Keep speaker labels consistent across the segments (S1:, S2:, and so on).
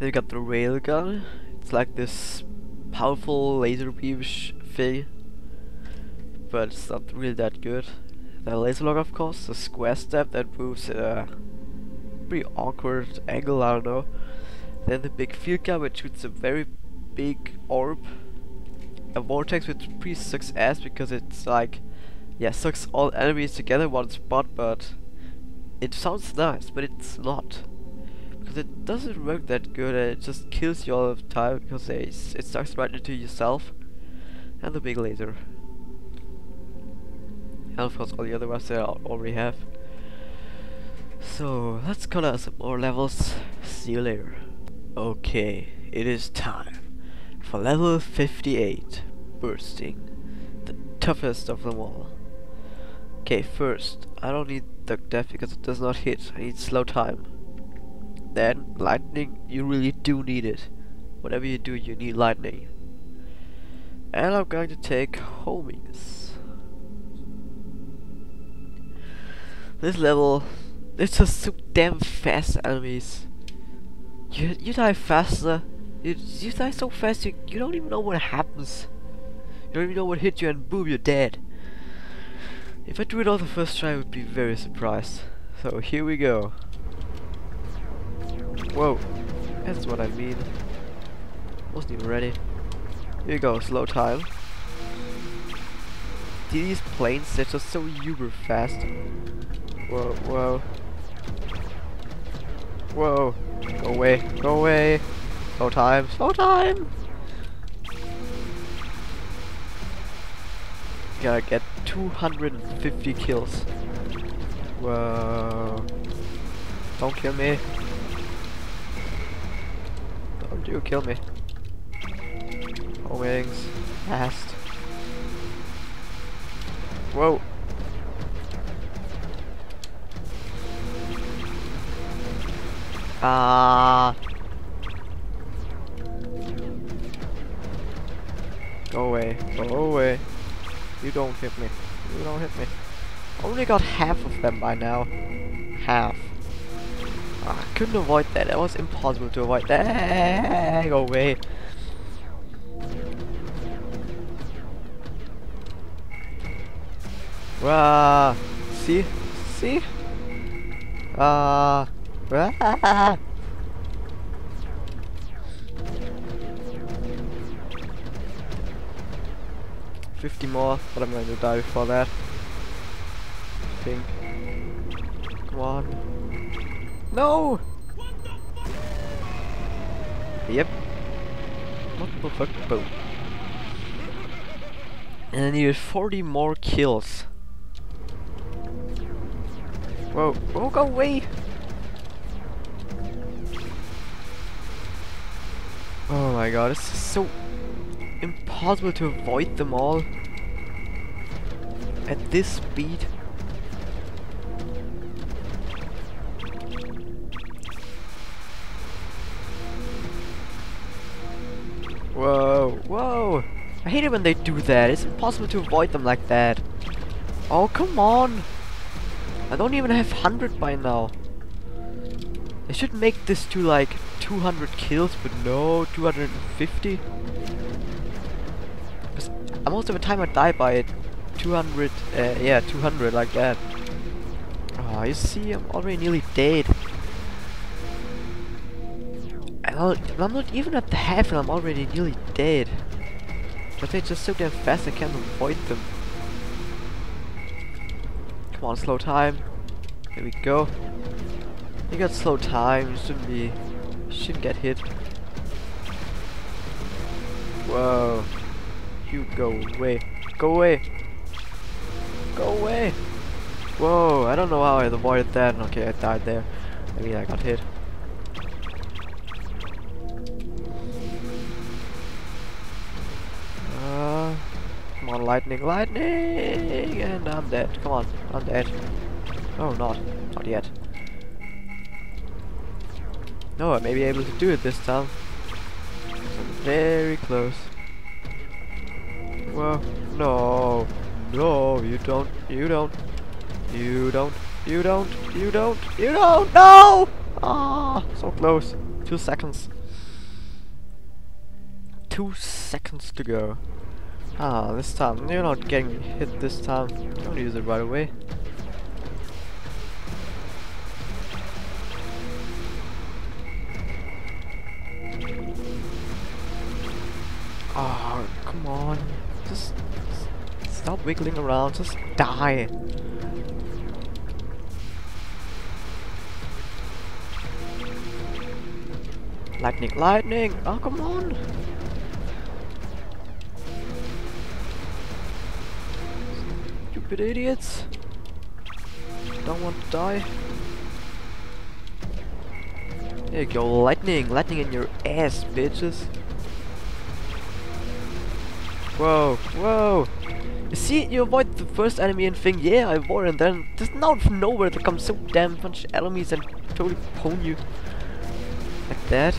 S1: Then you got the railgun. It's like this powerful laser beam thing, but it's not really that good. The laser lock, of course, the square step that moves at a pretty awkward angle. I don't know. Then the big field gun, which shoots a very big orb. A vortex which pretty sucks ass because it's like, yeah, sucks all enemies together in one spot, but it sounds nice, but it's not because it doesn't work that good and it just kills you all the time because it, it sucks right into yourself. And the big laser. And of course all the other ones that I already have. So let's out some more levels. See you later. Okay it is time for level 58 bursting. The toughest of them all. Okay first I don't need duck death because it does not hit. I need slow time then lightning, you really do need it. Whatever you do, you need lightning. And I'm going to take homings. This level, it's just so damn fast enemies. You you die faster. You you die so fast you you don't even know what happens. You don't even know what hit you and boom you're dead. If I do it all the first try I would be very surprised. So here we go. Whoa. That's what I mean. Wasn't even ready. Here you go, slow time. These planes? They're just so uber fast. Whoa, whoa. Whoa. Go away, go away. Slow time, slow time! Gotta get 250 kills. Whoa. Don't kill me. Don't you kill me. Oh wings. Fast. Whoa. Ah. Go away. Go away. You don't hit me. You don't hit me. Only got half of them by now. Half. Oh, I couldn't avoid that. That was impossible to avoid. That go away. Wow. See? See? Ah. Uh, Fifty more, but I'm going to die before that. I think. Come on. No! Yep. What the fuck? Boom. And I needed 40 more kills. Whoa, whoa, go away! Oh my god, it's so impossible to avoid them all at this speed. Whoa! I hate it when they do that. It's impossible to avoid them like that. Oh, come on! I don't even have 100 by now. I should make this to like 200 kills, but no, 250. Because most of the time I die by it. 200, uh, yeah, 200 like that. Oh, you see, I'm already nearly dead. I'm not even at the half and I'm already nearly dead. But they're just so damn fast I can't avoid them. Come on, slow time. There we go. You got slow time, shouldn't be shouldn't get hit. Whoa. You go away. Go away. Go away. Whoa, I don't know how I avoided that. Okay, I died there. I mean I got hit. On, lightning, lightning! And I'm dead. Come on, I'm dead. Oh, not. Not yet. No, I may be able to do it this time. I'm very close. Well, no. No, you don't. You don't. You don't. You don't. You don't. You don't. No! Ah, so close. Two seconds. two seconds to go. Ah, this time, you're not getting hit this time. Don't use it right away. Oh, come on. Just stop wiggling around, just die. Lightning, lightning! Oh, come on! Stupid idiots! Don't want to die. There you go, lightning! Lightning in your ass, bitches! Whoa, whoa! You see, you avoid the first enemy and think, yeah, I avoid, and then just out of nowhere there comes so damn much enemies and totally pwn you. Like that.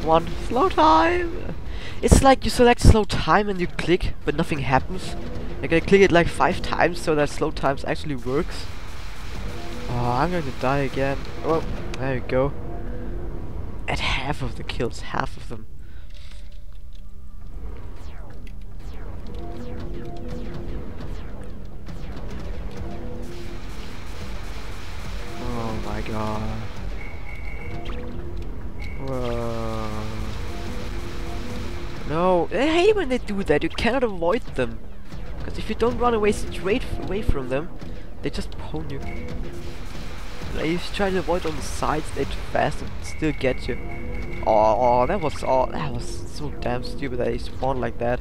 S1: Come on, slow time! It's like you select slow time and you click, but nothing happens. You gotta click it like five times so that slow times actually works. Oh, I'm going to die again. Oh, there you go. At half of the kills, half of them. Oh my god. Whoa. No, I hate when they do that. You cannot avoid them. Because if you don't run away straight away from them, they just pwn you. Like, if you try to avoid on the sides, they fast and still get you. Oh, that was oh, that was so damn stupid that they spawned like that.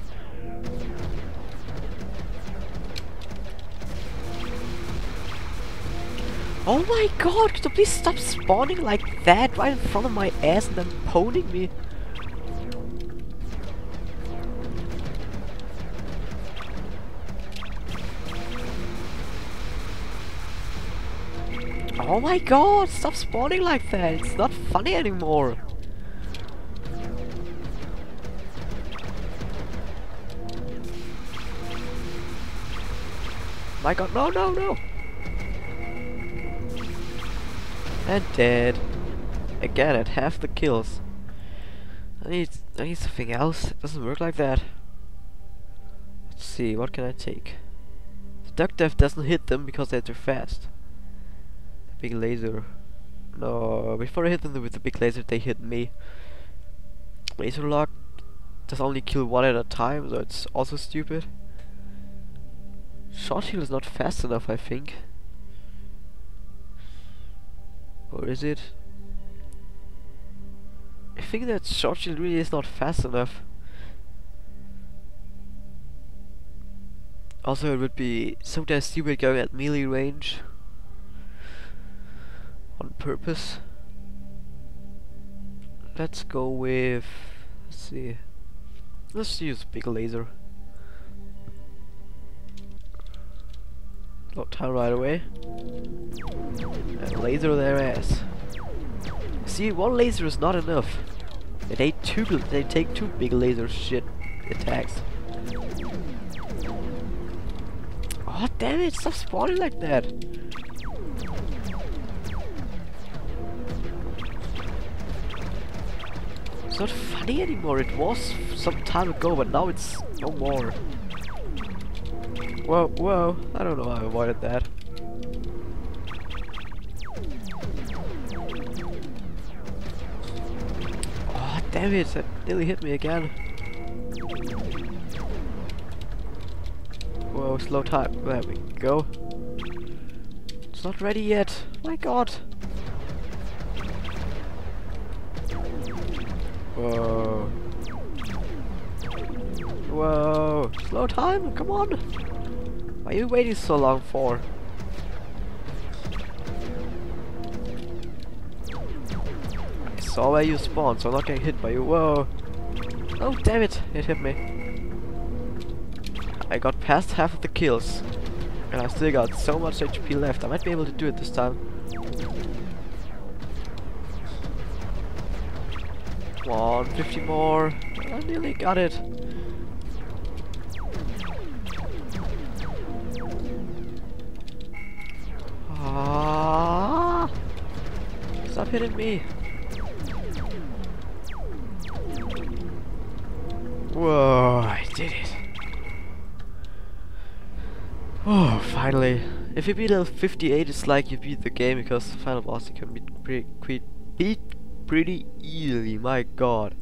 S1: Oh my god, could you please stop spawning like that right in front of my ass and then pwning me? Oh my god, stop spawning like that, it's not funny anymore. My god, no, no, no! And dead. Again at half the kills. I need I need something else. It doesn't work like that. Let's see, what can I take? The duck death doesn't hit them because they're too fast. Big laser. No, before I hit them with the big laser they hit me. Laser lock does only kill one at a time, so it's also stupid. Short shield is not fast enough, I think. Or is it? I think that short shield really is not fast enough. Also, it would be so damn stupid going at melee range. On purpose. Let's go with... Let's see. Let's use big laser. Not time right away. And laser their ass. See, one laser is not enough. They take two. They take two big laser shit attacks. Oh damn it! Stop spawning like that. It's not funny anymore. It was some time ago, but now it's no more. Whoa, whoa, I don't know how I avoided that. Oh, damn it, that nearly hit me again. Whoa, slow time. There we go. It's not ready yet. My god. Whoa. Whoa. Slow time, come on. Why are you waiting so long for? I saw where you spawned, so I'm not getting hit by you. Whoa! Oh, damn it! It hit me. I got past half of the kills. And I still got so much HP left. I might be able to do it this time. Come on, 50 more. I nearly got it. Ah! Stop hitting me! Whoa, I did it. Oh, finally. If you beat level 58, it's like you beat the game because final boss can beat pretty, beat pretty easily, my god.